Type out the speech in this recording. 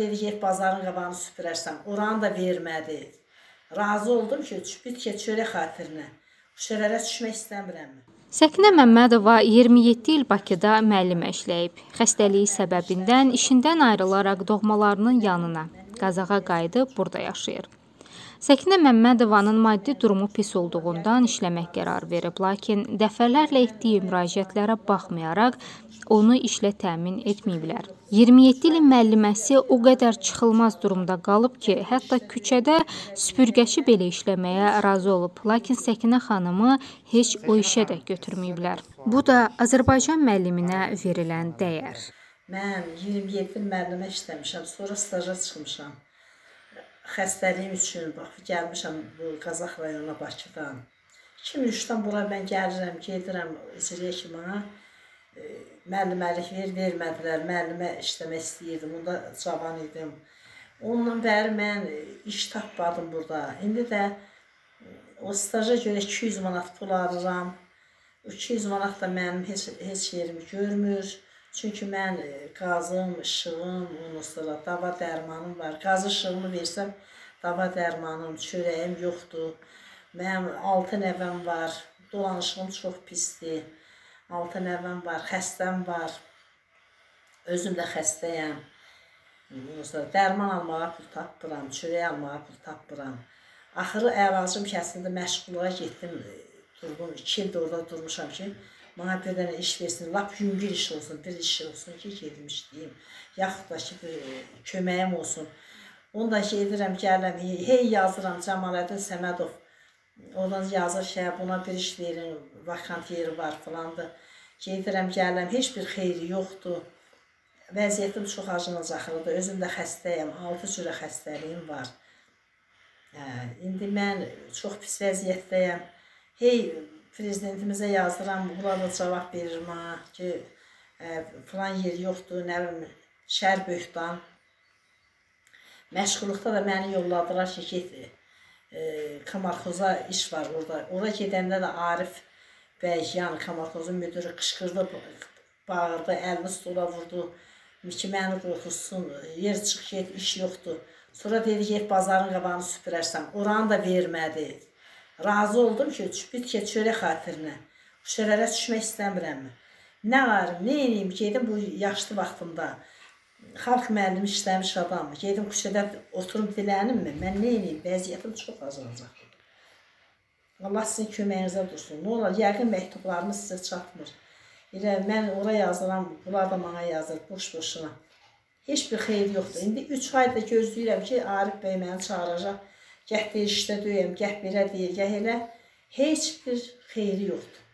Dedi get bazarın qabağını süpürərsən. Oranı da vermədi. Razı oldum ki, bir tikə çörək xatirinə. Şərərə düşmək istəmirəm. Səkinə Məmmədova 27 il Bakıda müəllimə işləyib. Xəstəliyi səbəbindən işindən ayrılaraq doğmalarının yanına Qazaxa qayıdıb burada yaşayır. Səkinə Məmmədovanın maddi durumu pis olduğundan işləmək qərar verib, lakin dəfələrlə etdiyi müraciətlərə baxmayaraq onu işlə təmin etməyiblər. 27 ilin müəlliməsi o qədər çıxılmaz durumda qalıb ki, hətta küçədə süpürgəçi belə işləməyə razı olub, lakin Səkinə xanımı heç o işə də götürməyiblər. Bu da Azərbaycan müəlliminə verilən dəyər. Mən 27 il müəllimə işləmişəm, sonra staja çıxmışam xəstəliyim üçün bax gəlmişəm bu Qazax rayonuna Bakıdan. 2003-dən bura mən gəlirəm, gedirəm icraya kimi e, müəlliməlik ver, vermədilər. Müəllimə işləmək istəyirdim. Onda cavan idim. Ondan bəri mən iş tapmadım burada. İndi də e, o staja görə 200 manat pul alıram. 200 manat da mənim heç, heç yerimi görmür. Çünki mən e, qazım, işığım, ondan sonra dava dərmanım var. Qazı işığımı versəm, dava dərmanım, çörəyim yoxdur. Mənim 6 nəvəm var. Dolanışığım çox pisdir. 6 nəvəm var, xəstəm var. Özüm də xəstəyəm. Ondan sonra dərman almağa pul tapmıram, çörək almağa pul tapmıram. Axırı əlacım kəsildi, məşğulluğa getdim. Durdum, 2 ildir orada durmuşam ki, Mənə dənə iş versin, lap yüngül iş olsun, bir iş olsun ki, gedim işləyim. Yaxud da ki, bir e, köməyim olsun. Onu da ki, edirəm, gəlirəm, hey yazıram Cəmaləddin Səmədov. Oradan yazır şey, buna bir iş verin, vakant yeri var filandır. Gedirəm, gəlirəm, heç bir xeyri yoxdur. Vəziyyətim çox acınacaqlıdır. Özüm də xəstəyəm, 6 cürə xəstəliyim var. Hə, indi mən çox pis vəziyyətdəyəm. Hey prezidentimizə yazıram, bunlar da cavab verir mənə ki, ə, filan yer yoxdur, nə bilim, şər böhtan. Məşğulluqda da məni yolladılar ki, get e, Kamarxoza iş var orada. Ora gedəndə də Arif bəy, yəni Kamarxozun müdürü qışqırdı, bağırdı, əlini stola vurdu. Ki, məni qorxusun, yer çıx get, iş yoxdur. Sonra dedi, get bazarın qabağını süpürərsən. Oranı da vermədi. Razı oldum ki, bir tikə çörək xatirinə. Şərərə düşmək istəmirəm. Nə varım, nə edeyim, gedim bu yaşlı vaxtımda. Xalq müəllimi işləmiş adam. Gedim küçədə oturum dilənim mi? Mən nə edeyim, vəziyyətim çox azalacaq. Allah sizin köməyinizə dursun. Nə olar, yəqin məktublarımız sizə çatmır. Elə mən ora yazıram, bunlar da mənə yazır, boş-boşuna. Heç bir xeyir yoxdur. İndi 3 ayda gözləyirəm ki, Arif bəy məni çağıracaq. Gəh bir işdə döyəm, gəh belə deyir, gəh elə. Heç bir xeyri yoxdur.